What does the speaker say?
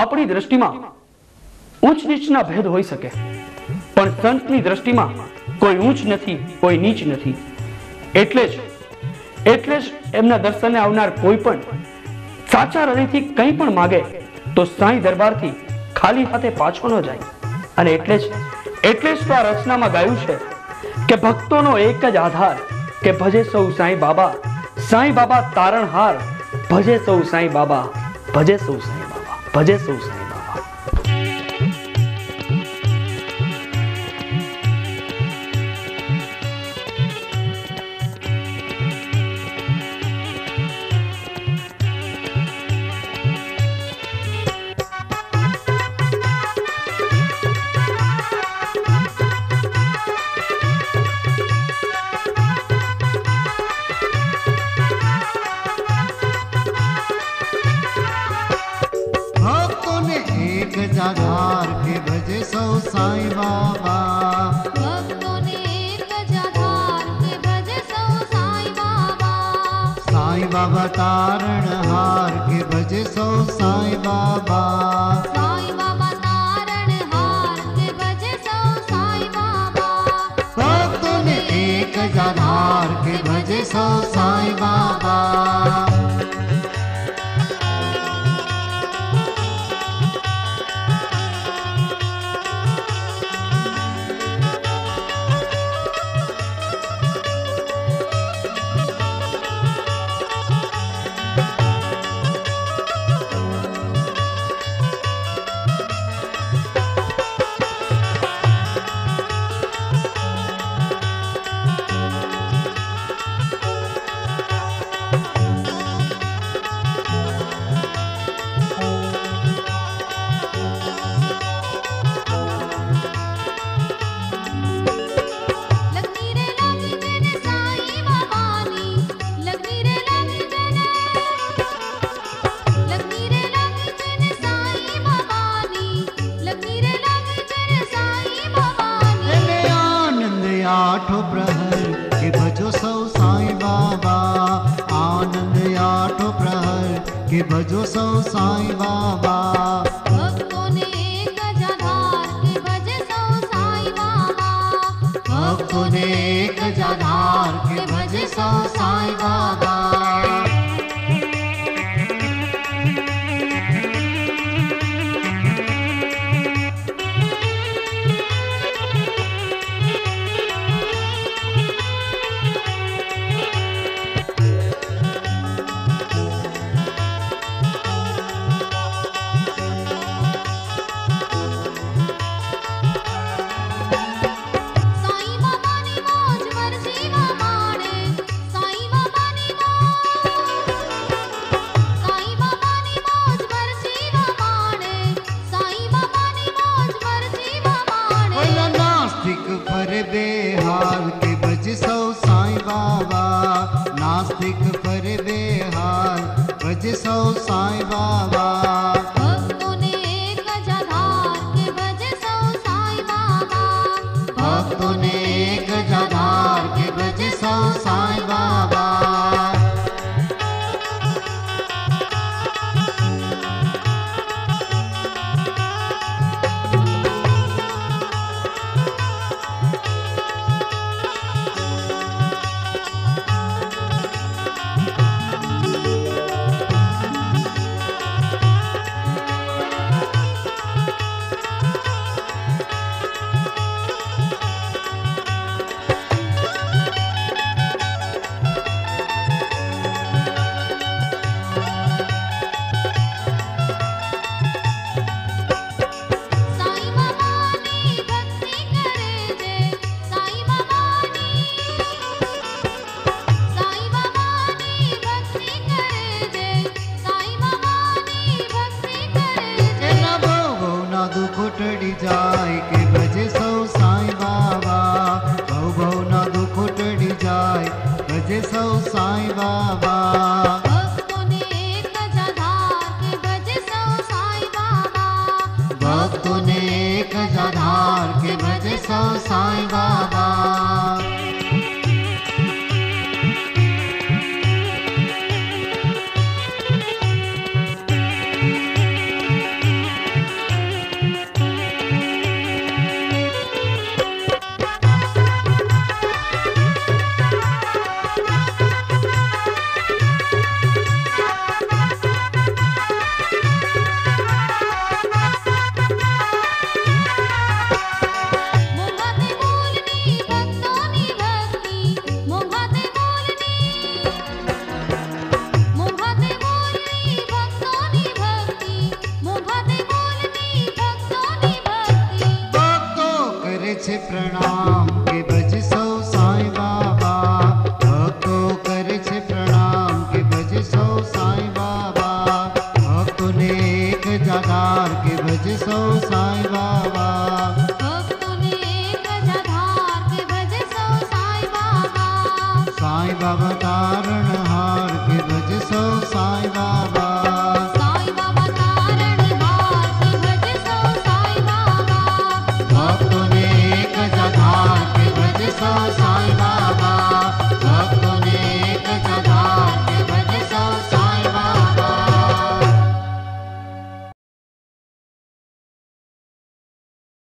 આપણી દ્રષ્ટિમાં ઉચ્ચ નીચના ભેદ હોઈ શકે. પણ સંતની દ્રષ્ટિમાં કોઈ ઊંચ નથી, કોઈ નીચ નથી. એટલે જ એટલે જ એમના દર્શને આવનાર કોઈ પણ સાચા હૃદયથી કંઈ પણ માગે, તો સાંઈ દરબારથી ખાલી હાથે પાછો ન જાય. અને એટલે જ એટલે જ તો આ રચનામાં ગાયું છે કે ભક્તોનો એક જ આધાર કે ભજે સૌ સાંઈ બાબા સાંઈ બાબા તારણહાર, ભજે સૌ સાંઈ બાબા, ભજે સૌ સાંઈ. भजे सोचते सिख जाधार के भजे सौ साई बाबा। भक्तों ने एक के भजे सौ साईं बाबा। साईं बाबा तारण हार के भजे सौ साई बाबा। साई बाबा तारण हार के भजे सौ साईं बाबा। भक्तों ने एक जाधार के भजे सौ साई बाबा। आठो प्रहर के भजो सौ साई बाबा। आनंद आठो प्रहर के भजो सौ साई बाबा। જાય કે ભજે સૌ સાંઈ બાબા બહુ બહુના દુઃખો ટળી જાય ભજે સૌ સાંઈ બાબા कछ प्रणाम के बज सौ साईं बाबा। भक्तो कर प्रणाम के भज सौ साईं बाबा। भक्तो नेक जादार के भज सौ साईं बाबा। साईं बाबा। तारण हार के भज सौ साईं देखो साई बाबा